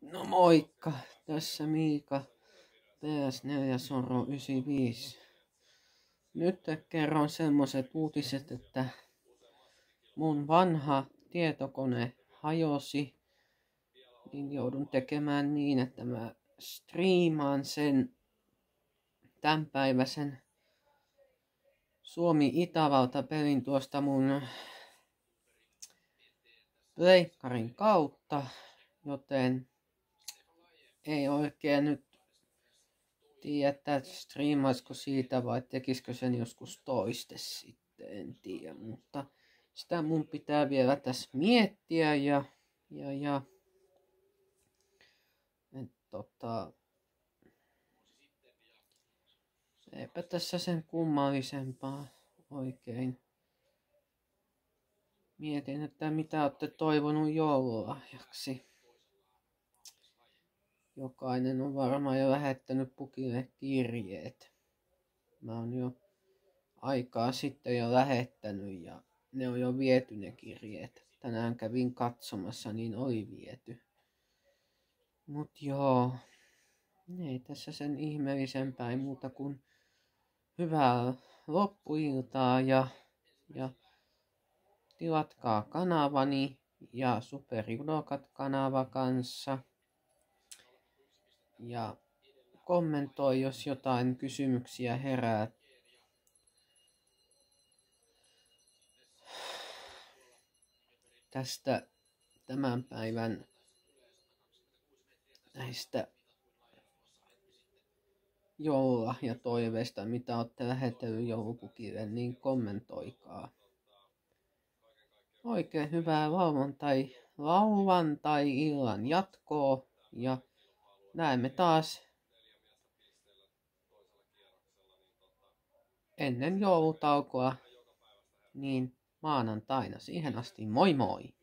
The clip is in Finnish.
No moikka, tässä Miika, PS4 Soro 95. Nyt kerron semmoset uutiset, että mun vanha tietokone hajosi, niin joudun tekemään niin, että mä striimaan sen tämänpäiväisen Suomi-Itävalta pelin tuosta mun pleikkarin kautta, joten ei oikein nyt tiedä, että striimaisiko siitä vai tekisikö sen joskus toiste sitten, en tiedä, mutta sitä mun pitää vielä tässä miettiä ja, ja, ja et, tota, eipä tässä sen kummallisempaa oikein. Mietin, että mitä olette toivonut joululahjaksi. Jokainen on varmaan jo lähettänyt pukille kirjeet. Mä oon jo aikaa sitten jo lähettänyt ja ne on jo viety ne kirjeet. Tänään kävin katsomassa, niin oli viety. Mut joo, ei tässä sen ihmeellisempää muuta kuin hyvää loppuiltaa ja, ja tilatkaa kanavani ja Superjudokat kanava kanssa ja kommentoi, jos jotain kysymyksiä herää. Tästä tämän päivän näistä joulua ja toiveista, mitä olette lähetellyt joulupukille, niin kommentoikaa. Oikein hyvää lauantai, lauantai illan jatkoa ja näemme taas ennen joulutaukoa, niin maanantaina. Siihen asti moi moi!